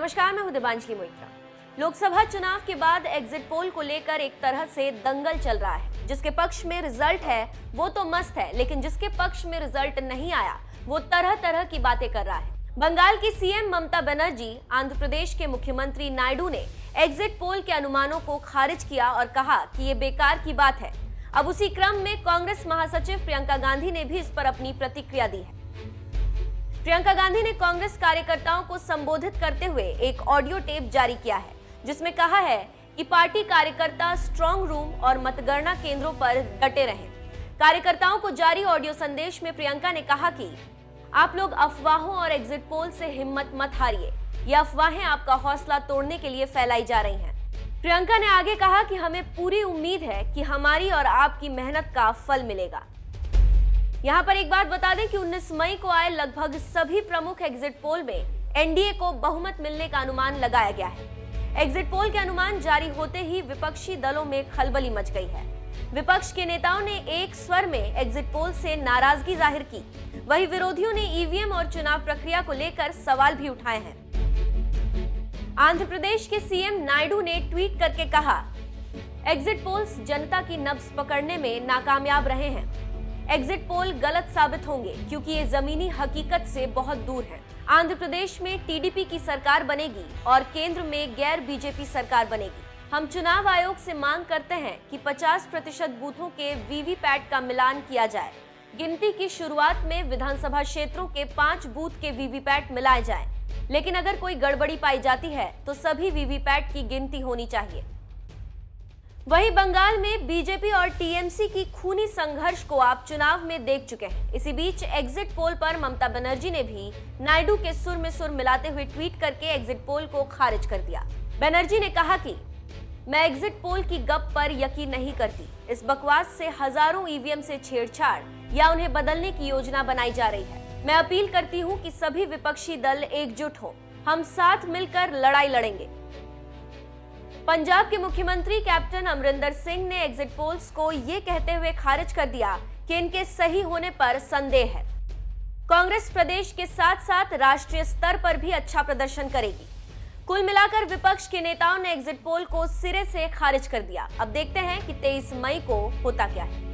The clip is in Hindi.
नमस्कार, मैं हूँ दिबांजलि मोइत्रा। लोकसभा चुनाव के बाद एग्जिट पोल को लेकर एक तरह से दंगल चल रहा है। जिसके पक्ष में रिज़ल्ट है, वो तो मस्त है, लेकिन जिसके पक्ष में रिज़ल्ट नहीं आया, वो तरह तरह की बातें कर रहा है। बंगाल की सीएम ममता बनर्जी, आंध्र प्रदेश के मुख्यमंत्री नायडू ने एग्जिट पोल के अनुमानों को खारिज किया और कहा कि ये बेकार की बात है। अब उसी क्रम में कांग्रेस महासचिव प्रियंका गांधी ने भी इस पर अपनी प्रतिक्रिया दी है। प्रियंका गांधी ने कांग्रेस कार्यकर्ताओं को संबोधित करते हुए एक ऑडियो टेप जारी किया है, जिसमें कहा है कि पार्टी कार्यकर्ता स्ट्रांग रूम और मतगणना केंद्रों पर डटे रहे। कार्यकर्ताओं को जारी ऑडियो संदेश में प्रियंका ने कहा कि, आप लोग अफवाहों और एग्जिट पोल से हिम्मत मत हारिए। ये अफवाहें आपका हौसला तोड़ने के लिए फैलाई जा रही हैं। प्रियंका ने आगे कहा कि हमें पूरी उम्मीद है कि हमारी और आपकी मेहनत का फल मिलेगा। यहाँ पर एक बात बता दें कि 19 मई को आए लगभग सभी प्रमुख एग्जिट पोल में एनडीए को बहुमत मिलने का अनुमान लगाया गया है। एग्जिट पोल के अनुमान जारी होते ही विपक्षी दलों में खलबली मच गई है। विपक्ष के नेताओं ने एक स्वर में एग्जिट पोल से नाराज़गी ज़ाहिर की। वही विरोधियों ने ईवीएम और चुनाव प्रक्रिया को लेकर सवाल भी उठाए हैं। आंध्र प्रदेश के सीएम नायडू ने ट्वीट करके कहा एग्जिट पोल्स जनता की नब्ज पकड़ने में नाकामयाब रहे हैं। एग्जिट पोल गलत साबित होंगे, क्योंकि ये जमीनी हकीकत से बहुत दूर है। आंध्र प्रदेश में टीडीपी की सरकार बनेगी और केंद्र में गैर बीजेपी सरकार बनेगी। हम चुनाव आयोग से मांग करते हैं कि 50 प्रतिशत बूथों के वीवीपैट का मिलान किया जाए। गिनती की शुरुआत में विधानसभा क्षेत्रों के पाँच बूथ के वीवीपैट मिलाए जाए। लेकिन अगर कोई गड़बड़ी पाई जाती है तो सभी वीवीपैट की गिनती होनी चाहिए। वहीं बंगाल में बीजेपी और टीएमसी की खूनी संघर्ष को आप चुनाव में देख चुके हैं। इसी बीच एग्जिट पोल पर ममता बनर्जी ने भी नायडू के सुर में सुर मिलाते हुए ट्वीट करके एग्जिट पोल को खारिज कर दिया। बनर्जी ने कहा कि, मैं एग्जिट पोल की गप पर यकीन नहीं करती। इस बकवास से हज़ारों ईवीएम से छेड़छाड़ या उन्हें बदलने की योजना बनाई जा रही है। मैं अपील करती हूँ कि सभी विपक्षी दल एकजुट हो। हम साथ मिलकर लड़ाई लड़ेंगे। पंजाब के मुख्यमंत्री कैप्टन अमरिंदर सिंह ने एग्जिट पोल्स को ये कहते हुए खारिज कर दिया कि इनके सही होने पर संदेह है। कांग्रेस प्रदेश के साथ साथ राष्ट्रीय स्तर पर भी अच्छा प्रदर्शन करेगी। कुल मिलाकर विपक्ष के नेताओं ने एग्जिट पोल को सिरे से खारिज कर दिया। अब देखते हैं कि 23 मई को होता क्या है।